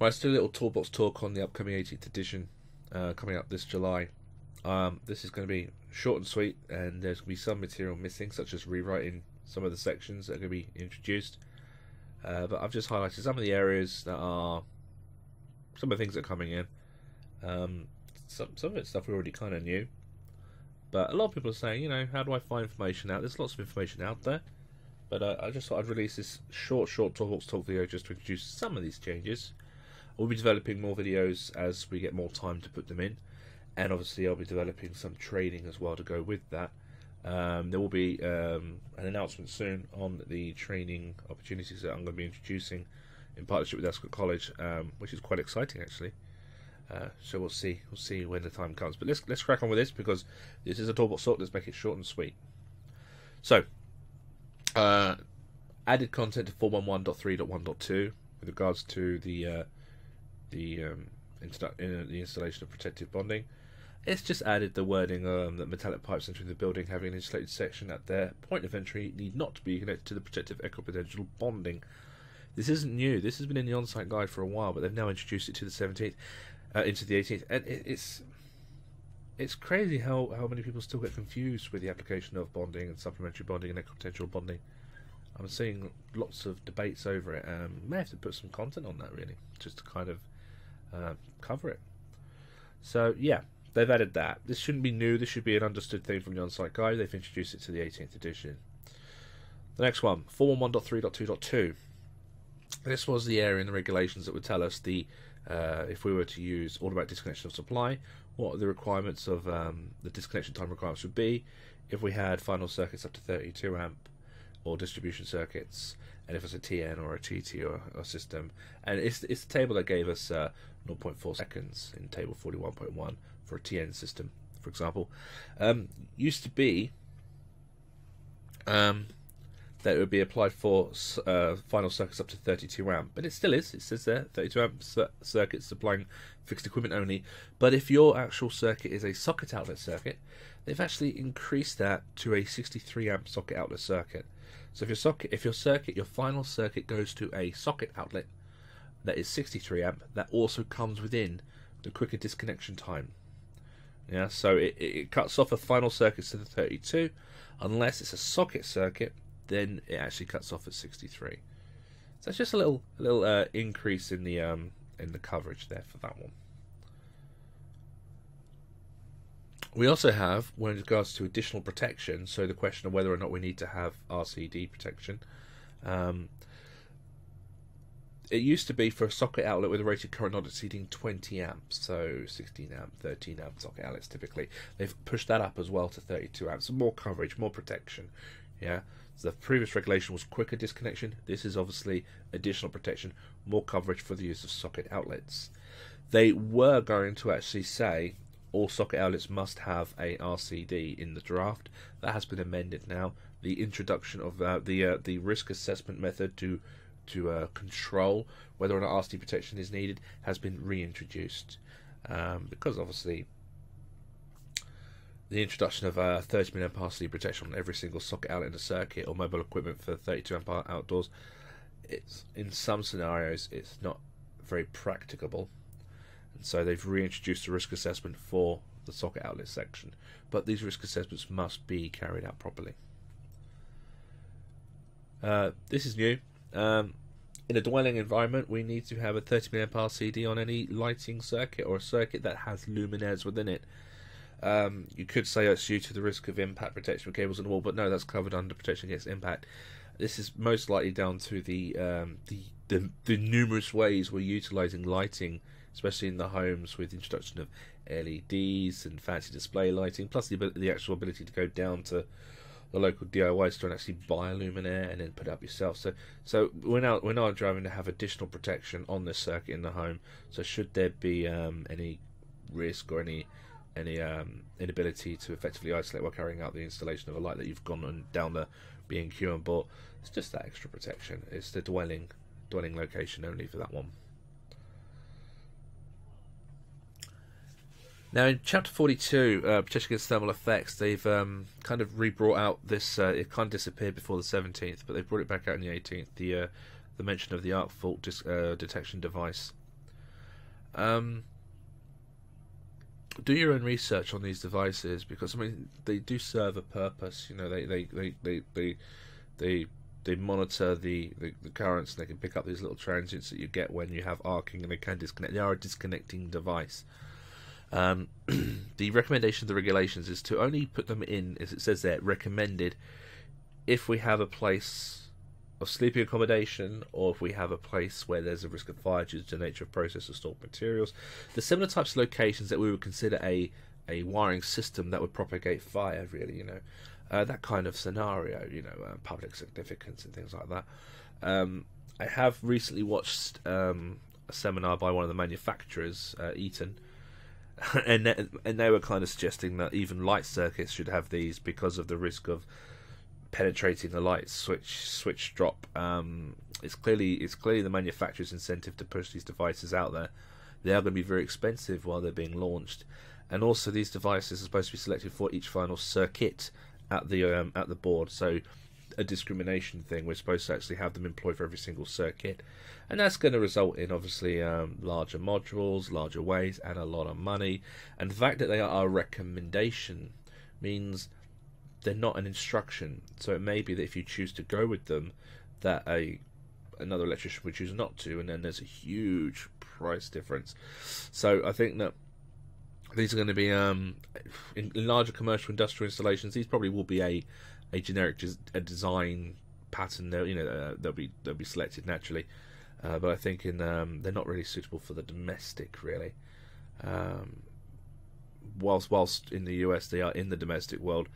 Right, let's do a little toolbox talk on the upcoming 18th edition uh, coming up this July. Um, this is going to be short and sweet, and there's going to be some material missing, such as rewriting some of the sections that are going to be introduced. Uh, but I've just highlighted some of the areas that are some of the things that are coming in. Um, some some of it's stuff we already kind of knew, but a lot of people are saying, you know, how do I find information out? There's lots of information out there, but uh, I just thought I'd release this short, short talk talk video just to introduce some of these changes. We'll be developing more videos as we get more time to put them in, and obviously I'll be developing some training as well to go with that. Um, there will be um, an announcement soon on the training opportunities that I'm going to be introducing in partnership with Ascot College, um, which is quite exciting actually. Uh, so we'll see, we'll see when the time comes. But let's let's crack on with this because this is a talk about sort. Let's make it short and sweet. So, uh, added content to 411.3.1.2 with regards to the uh, the um, uh, the installation of protective bonding. It's just added the wording um, that metallic pipes entering the building having an insulated section at their point of entry need not be connected to the protective equipotential bonding. This isn't new. This has been in the on-site guide for a while, but they've now introduced it to the 17th, uh, into the 18th, and it, it's it's crazy how, how many people still get confused with the application of bonding and supplementary bonding and equipotential bonding. I'm seeing lots of debates over it. Um, may have to put some content on that really, just to kind of uh, cover it. So yeah, they've added that. This shouldn't be new. This should be an understood thing from the on-site guide. They've introduced it to the 18th edition. The next one, 411.3.2.2. This was the area in the regulations that would tell us the uh, if we were to use automatic disconnection of supply, what the requirements of um, the disconnection time requirements would be if we had final circuits up to 32 amp or distribution circuits, and if it's a TN or a TT or a system. And it's, it's the table that gave us uh, 0.4 seconds in table 41.1 for a TN system, for example. Um, used to be um, that it would be applied for uh, final circuits up to 32 amp, but it still is. It says there 32 amp circuits supplying fixed equipment only. But if your actual circuit is a socket outlet circuit, they've actually increased that to a 63 amp socket outlet circuit. So if your socket, if your circuit, your final circuit goes to a socket outlet that is 63 amp, that also comes within the quicker disconnection time. Yeah, so it, it cuts off the final circuits to the 32, unless it's a socket circuit then it actually cuts off at 63. So it's just a little a little uh, increase in the um, in the coverage there for that one. We also have, when it regards to additional protection, so the question of whether or not we need to have RCD protection. Um, it used to be for a socket outlet with a rated current not exceeding 20 amps, so 16 amp, 13 amp socket outlets typically. They've pushed that up as well to 32 amps, more coverage, more protection. Yeah, so the previous regulation was quicker disconnection. This is obviously additional protection, more coverage for the use of socket outlets. They were going to actually say all socket outlets must have a RCD in the draft. That has been amended now. The introduction of uh, the uh, the risk assessment method to to uh, control whether or not RCD protection is needed has been reintroduced um, because obviously the introduction of a 30 milliamp RCD protection on every single socket outlet in the circuit or mobile equipment for 32 amp outdoors, it's in some scenarios it's not very practicable, and so they've reintroduced a risk assessment for the socket outlet section. But these risk assessments must be carried out properly. Uh, this is new. Um, in a dwelling environment, we need to have a 30 milliamp CD on any lighting circuit or a circuit that has luminaires within it. Um, you could say it's due to the risk of impact protection cables on the wall, but no, that's covered under protection against impact. This is most likely down to the um, the, the, the numerous ways we're utilizing lighting, especially in the homes with the introduction of LEDs and fancy display lighting, plus the the actual ability to go down to the local DIY store and actually buy a luminaire and then put it up yourself. So so we're now we're now driving to have additional protection on this circuit in the home. So should there be um, any risk or any any um, inability to effectively isolate while carrying out the installation of a light that you've gone and down the B and Q and bought. It's just that extra protection. It's the dwelling dwelling location only for that one. Now, in chapter 42, uh, thermal effects, they've um, kind of re-brought out this. Uh, it kind of disappeared before the 17th, but they've brought it back out in the 18th. The uh, the mention of the arc fault dis- uh, detection device. Um, do your own research on these devices because I mean they do serve a purpose. You know, they they they they they they, they monitor the, the, the currents and they can pick up these little transients that you get when you have arcing and they can disconnect. They are a disconnecting device. Um, the recommendation of the regulations is to only put them in, as it says there, recommended if we have a place of sleeping accommodation or if we have a place where there's a risk of fire due to the nature of process or stored materials. The similar types of locations that we would consider a a wiring system that would propagate fire, really, you know, uh, that kind of scenario, you know, uh, public significance and things like that. Um, I have recently watched um, a seminar by one of the manufacturers, uh, Eaton, and and they were kind of suggesting that even light circuits should have these because of the risk of penetrating the light switch switch drop. Um, it's clearly it's clearly the manufacturer's incentive to push these devices out there. They are going to be very expensive while they're being launched, and also these devices are supposed to be selected for each final circuit at the um, at the board. So a discrimination thing. We're supposed to actually have them employed for every single circuit, and that's going to result in obviously um, larger modules, larger ways, and a lot of money. And the fact that they are a recommendation means they're not an instruction. So it may be that if you choose to go with them, that a another electrician would choose not to, and then there's a huge price difference. So I think that these are going to be um, in, in, larger commercial industrial installations. These probably will be a a generic a design pattern. They'll, you know uh, they'll be they'll be selected naturally, uh, but I think in um, they're not really suitable for the domestic really. Um, whilst whilst in the US they are in the domestic world,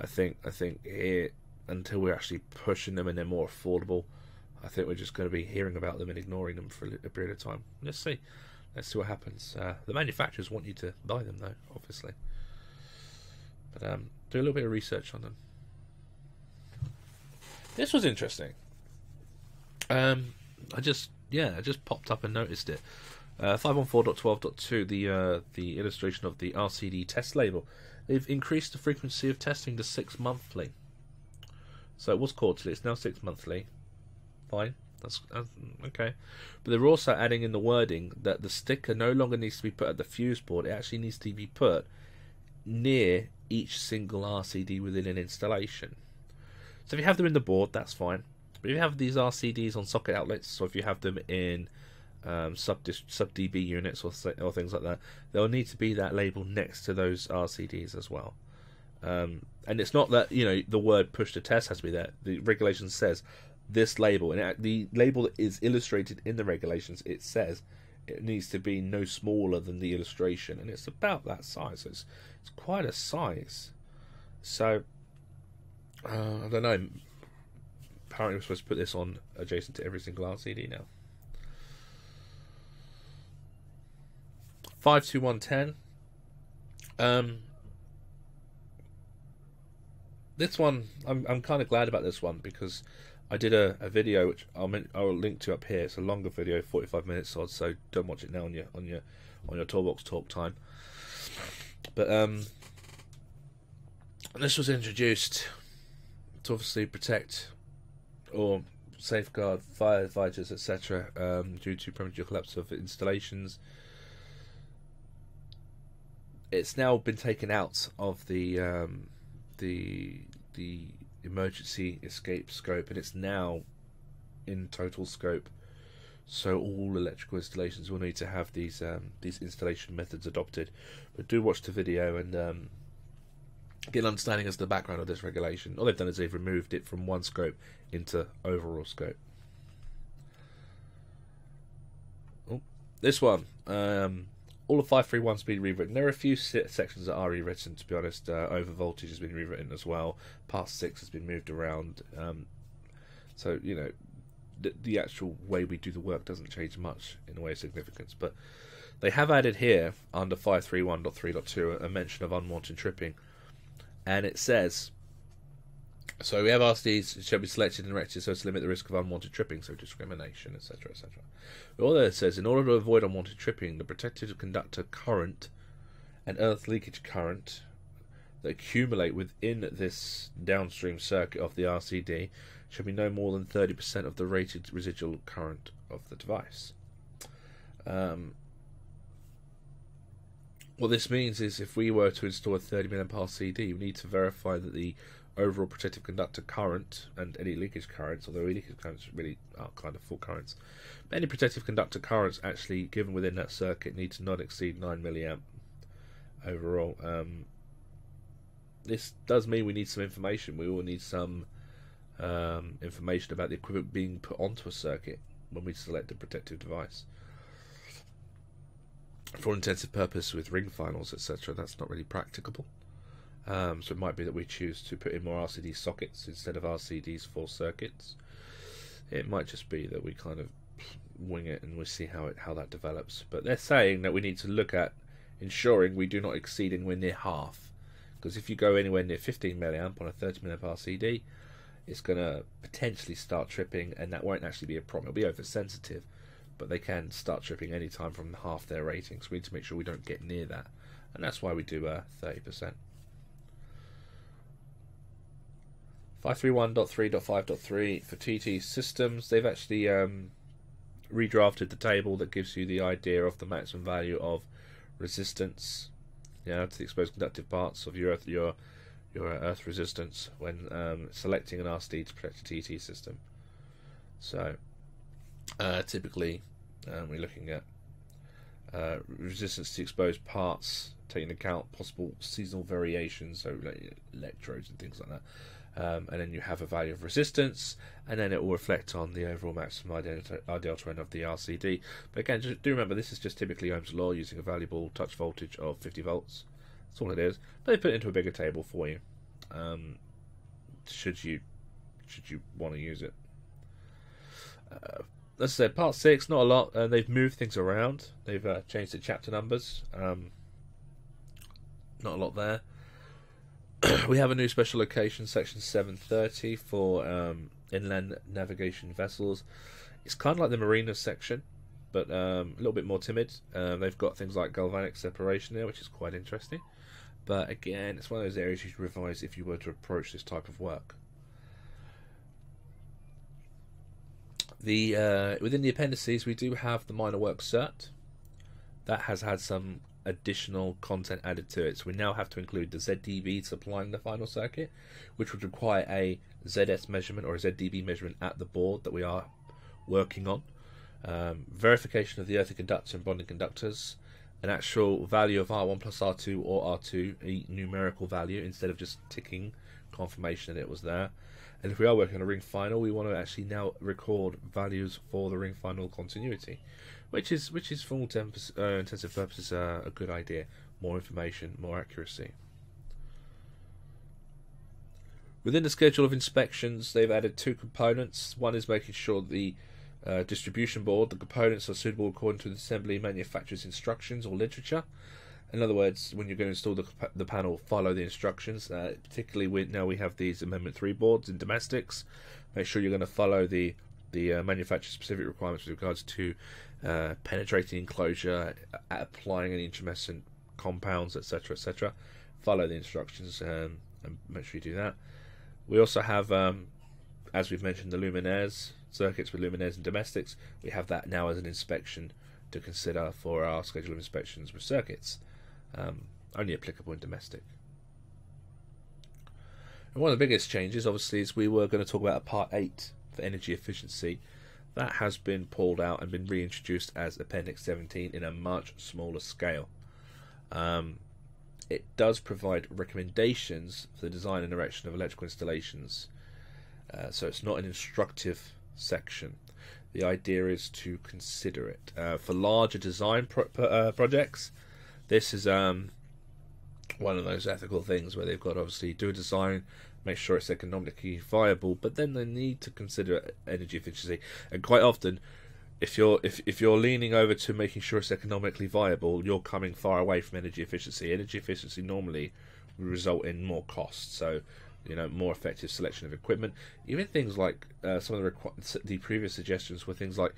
I think I think here until we're actually pushing them and they're more affordable, I think we're just going to be hearing about them and ignoring them for a period of time. Let's see. Let's see what happens. Uh, the manufacturers want you to buy them, though, obviously. But um, do a little bit of research on them. This was interesting. Um, I just, yeah, I just popped up and noticed it. Uh, 514.12.2, the uh, the illustration of the RCD test label. They've increased the frequency of testing to six monthly. So it was quarterly, it's now six monthly. Fine. That's, that's, okay. But they're also adding in the wording that the sticker no longer needs to be put at the fuse board. It actually needs to be put near each single RCD within an installation. So if you have them in the board, that's fine. But if you have these RCDs on socket outlets, so if you have them in um, sub sub DB units or or things like that, there'll need to be that label next to those RCDs as well. Um, and it's not that you know the word push to test has to be there. The regulation says this label, and the label is illustrated in the regulations, it says it needs to be no smaller than the illustration, and it's about that size. It's it's quite a size. So uh, I don't know. Apparently, we're supposed to put this on adjacent to every single RCD now. Five two one ten. Um, this one, I'm I'm kind of glad about this one because I did a, a video which I'll I'll link to up here. It's a longer video, 45 minutes odd, so don't watch it now on your on your on your Toolbox talk time. But um, this was introduced to obviously protect or safeguard firefighters, etc., um, due to premature collapse of installations. It's now been taken out of the um, the the emergency escape scope, and it's now in total scope. So all electrical installations will need to have these um, these installation methods adopted. But do watch the video and um, get an understanding as to the background of this regulation. All they've done is they've removed it from one scope into overall scope. Oh, this one. Um, all of 531's been rewritten. There are a few sections that are rewritten, to be honest. Uh, over voltage has been rewritten as well. Part 6 has been moved around. Um, so, you know, the, the, actual way we do the work doesn't change much in a way of significance. But they have added here, under 531.3.2, a mention of unwanted tripping. And it says so we have these shall be selected and erected so as to limit the risk of unwanted tripping, so discrimination, etc., etc. That says, in order to avoid unwanted tripping, the protected conductor current and earth leakage current that accumulate within this downstream circuit of the RCD shall be no more than 30% of the rated residual current of the device. Um, what this means is if we were to install a 30 milliamp CD, we need to verify that the overall protective conductor current and any leakage currents, although leakage currents really are kind of full currents, but any protective conductor currents actually given within that circuit need to not exceed 9 milliamp overall. Um, this does mean we need some information. We will need some um, information about the equipment being put onto a circuit when we select a protective device for intensive purpose with ring finals, etc., that's not really practicable. Um, so it might be that we choose to put in more RCD sockets instead of RCDs for circuits. It might just be that we kind of wing it and we see how it how that develops. But they're saying that we need to look at ensuring we do not exceed anywhere near half. Because if you go anywhere near 15 milliamp on a 30 milliamp RCD, it's going to potentially start tripping, and that won't actually be a problem. It'll be oversensitive, but they can start tripping any time from half their rating. So we need to make sure we don't get near that, and that's why we do uh, 30%. 531.3.5.3 for TT systems, they've actually um, redrafted the table that gives you the idea of the maximum value of resistance you know, to the exposed conductive parts of your earth, your your earth resistance when um, selecting an RCD to protect a TT system. So, uh, typically, um, we're looking at uh, resistance to exposed parts, taking account possible seasonal variations, so like electrodes and things like that. Um, and then you have a value of resistance, and then it will reflect on the overall maximum ideal trend of the RCD. But again, just do remember this is just typically Ohm's law using a valuable touch voltage of 50 volts. That's all it is. But they put it into a bigger table for you, um, should you should you want to use it. Uh, as I said, part six, not a lot. Uh, they've moved things around. They've uh, changed the chapter numbers. Um, not a lot there. we have a new special location, section 730, for um, inland navigation vessels. It's kind of like the marina section, but um, a little bit more timid. Um, they've got things like galvanic separation there, which is quite interesting. But again, it's one of those areas you should revise if you were to approach this type of work. The uh, within the appendices, we do have the minor work cert. That has had some additional content added to it. So we now have to include the ZDB supplying the final circuit, which would require a ZS measurement or a ZDB measurement at the board that we are working on. Um, verification of the earthing conductor and bonding conductors, an actual value of R1 plus R2 or R2, a numerical value instead of just ticking confirmation that it was there. And if we are working on a ring final, we want to actually now record values for the ring final continuity, which is which is for all uh, intensive purposes uh, a good idea. More information, more accuracy. Within the schedule of inspections, they've added two components. One is making sure the uh, distribution board, the components are suitable according to the assembly manufacturer's instructions or literature. In other words, when you're going to install the, the panel, follow the instructions. Uh, particularly with, now we have these Amendment 3 boards in domestics. Make sure you're going to follow the, the uh, manufacturer specific requirements with regards to uh, penetrating enclosure, applying any intumescent compounds, etc. etc. Follow the instructions um, and make sure you do that. We also have, um, as we've mentioned, the luminaires, circuits with luminaires and domestics. We have that now as an inspection to consider for our schedule of inspections with circuits um, only applicable in domestic. And one of the biggest changes, obviously, is we were going to talk about a part 8 for energy efficiency. That has been pulled out and been reintroduced as Appendix 17 in a much smaller scale. Um, it does provide recommendations for the design and erection of electrical installations. Uh, so it's not an instructive section. The idea is to consider it. Uh, for larger design pro- uh, projects, this is um, one of those ethical things where they've got to obviously do a design, make sure it's economically viable, but then they need to consider energy efficiency. And quite often, if you're if, if you're leaning over to making sure it's economically viable, you're coming far away from energy efficiency. Energy efficiency normally will result in more cost. So you know more effective selection of equipment. Even things like uh, some of the the previous suggestions were things like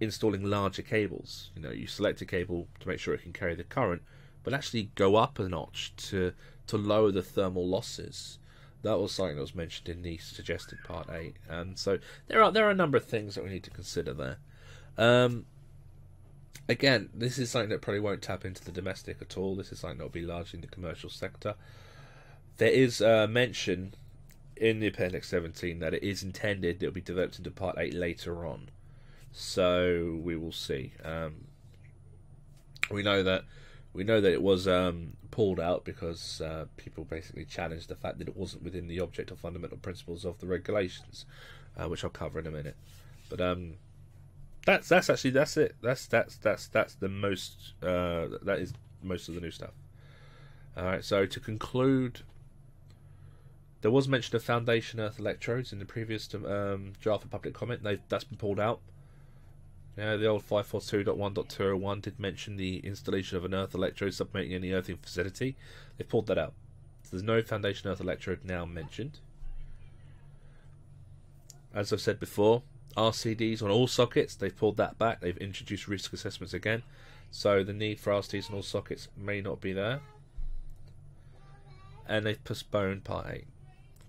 installing larger cables. You know, you select a cable to make sure it can carry the current, but actually go up a notch to to lower the thermal losses. That was something that was mentioned in the suggested part eight. And so there are there are a number of things that we need to consider there. Um, again, this is something that probably won't tap into the domestic at all. This is something that will be largely in the commercial sector. There is a mention in the Appendix 17 that it is intended it will be developed into Part 8 later on. So we will see. Um, we know that we know that it was um, pulled out because uh, people basically challenged the fact that it wasn't within the object or fundamental principles of the regulations, uh, which I'll cover in a minute. But um, that's that's actually that's it. That's that's that's that's the most uh, that is most of the new stuff. All right. So to conclude, there was mention of foundation earth electrodes in the previous um, draft of public comment. They that's been pulled out. Yeah, the old 542.1.201 did mention the installation of an earth electrode supplementing any earthing facility. They've pulled that out. So there's no foundation earth electrode now mentioned. As I've said before, RCDs on all sockets, they've pulled that back. They've introduced risk assessments again. So the need for RCDs on all sockets may not be there. And they've postponed Part 8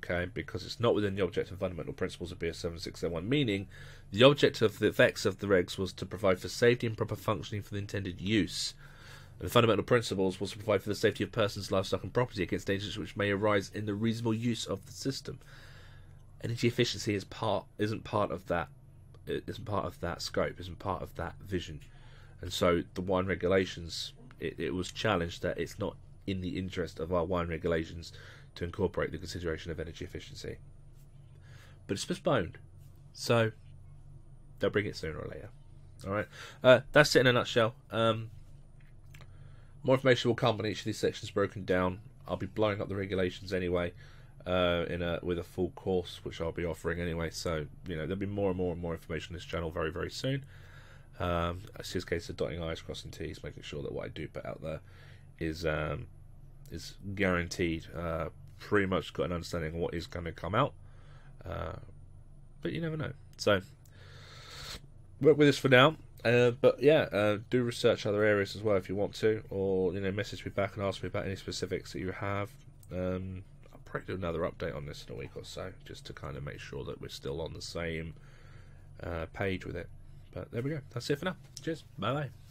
okay, because it's not within the object and fundamental principles of BS 7601, meaning the object of the effects of the regs was to provide for safety and proper functioning for the intended use. And the fundamental principles was to provide for the safety of persons, livestock, and property against dangers which may arise in the reasonable use of the system. Energy efficiency is part isn't part of that isn't part of that scope, isn't part of that vision. And so the wiring regulations it, it was challenged that it's not in the interest of our wiring regulations to incorporate the consideration of energy efficiency. But it's postponed. So they'll bring it sooner or later. All right, uh, that's it in a nutshell. Um, more information will come when each of these sections broken down. I'll be blowing up the regulations anyway, uh, in a with a full course which I'll be offering anyway. So you know there'll be more and more and more information on this channel very very soon. Um, it's just a case of dotting i's, crossing t's, making sure that what I do put out there is um, is guaranteed. Uh, pretty much got an understanding of what is going to come out, uh, but you never know. So work with us for now. Uh, but yeah, uh, do research other areas as well if you want to, or you know, message me back and ask me about any specifics that you have. Um, I'll probably do another update on this in a week or so, just to kind of make sure that we're still on the same uh, page with it. But there we go. That's it for now. Cheers. Bye bye.